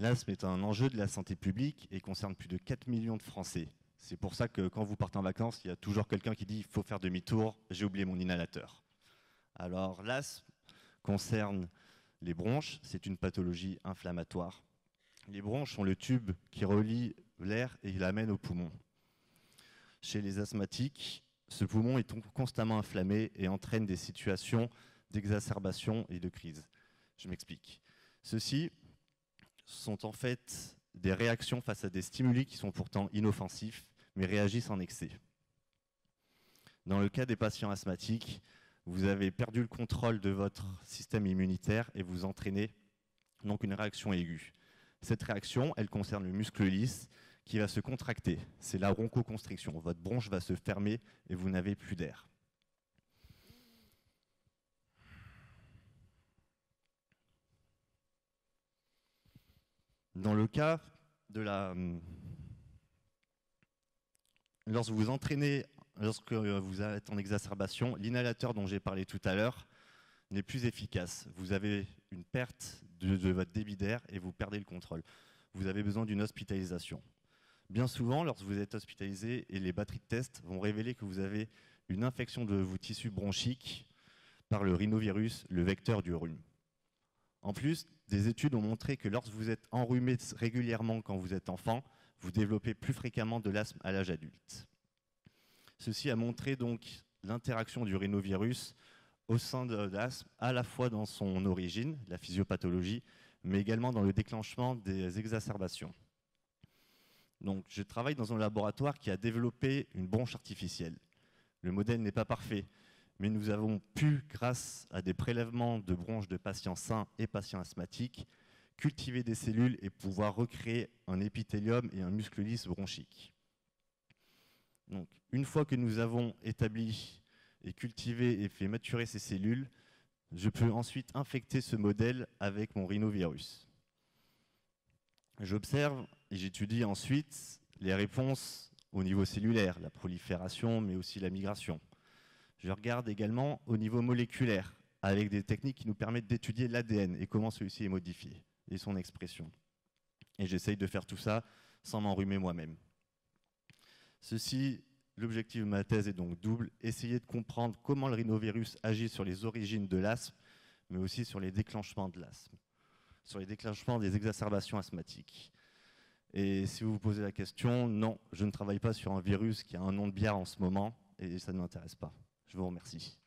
L'asthme est un enjeu de la santé publique et concerne plus de 4 millions de Français. C'est pour ça que quand vous partez en vacances, il y a toujours quelqu'un qui dit il faut faire demi-tour, j'ai oublié mon inhalateur. Alors l'asthme concerne les bronches, c'est une pathologie inflammatoire. Les bronches sont le tube qui relie l'air et l'amène au poumon. Chez les asthmatiques, ce poumon est constamment inflammé et entraîne des situations d'exacerbation et de crise. Je m'explique. Ceux-ci sont en fait des réactions face à des stimuli qui sont pourtant inoffensifs, mais réagissent en excès. Dans le cas des patients asthmatiques, vous avez perdu le contrôle de votre système immunitaire et vous entraînez donc une réaction aiguë. Cette réaction, elle concerne le muscle lisse qui va se contracter. C'est la bronchoconstriction. Votre bronche va se fermer et vous n'avez plus d'air. Dans le cas de la... Lorsque vous entraînez, lorsque vous êtes en exacerbation, l'inhalateur dont j'ai parlé tout à l'heure n'est plus efficace. Vous avez une perte de, votre débit d'air et vous perdez le contrôle. Vous avez besoin d'une hospitalisation. Bien souvent, lorsque vous êtes hospitalisé et les batteries de tests vont révéler que vous avez une infection de vos tissus bronchiques par le rhinovirus, le vecteur du rhume. En plus, des études ont montré que lorsque vous êtes enrhumé régulièrement quand vous êtes enfant, vous développez plus fréquemment de l'asthme à l'âge adulte. Ceci a montré donc l'interaction du rhinovirus au sein de l'asthme, à la fois dans son origine, la physiopathologie, mais également dans le déclenchement des exacerbations. Donc, je travaille dans un laboratoire qui a développé une bronche artificielle. Le modèle n'est pas parfait, mais nous avons pu, grâce à des prélèvements de bronches de patients sains et patients asthmatiques, cultiver des cellules et pouvoir recréer un épithélium et un muscle lisse bronchique. Donc, une fois que nous avons établi et cultivé et fait maturer ces cellules, je peux ensuite infecter ce modèle avec mon rhinovirus. J'observe et j'étudie ensuite les réponses au niveau cellulaire, la prolifération, mais aussi la migration. Je regarde également au niveau moléculaire, avec des techniques qui nous permettent d'étudier l'ADN et comment celui-ci est modifié, et son expression. Et j'essaye de faire tout ça sans m'enrhumer moi-même. Ceci, l'objectif de ma thèse est donc double, essayer de comprendre comment le rhinovirus agit sur les origines de l'asthme, mais aussi sur les déclenchements de l'asthme, sur les déclenchements des exacerbations asthmatiques. Et si vous vous posez la question, non, je ne travaille pas sur un virus qui a un nom de bière en ce moment, et ça ne m'intéresse pas. Je vous remercie.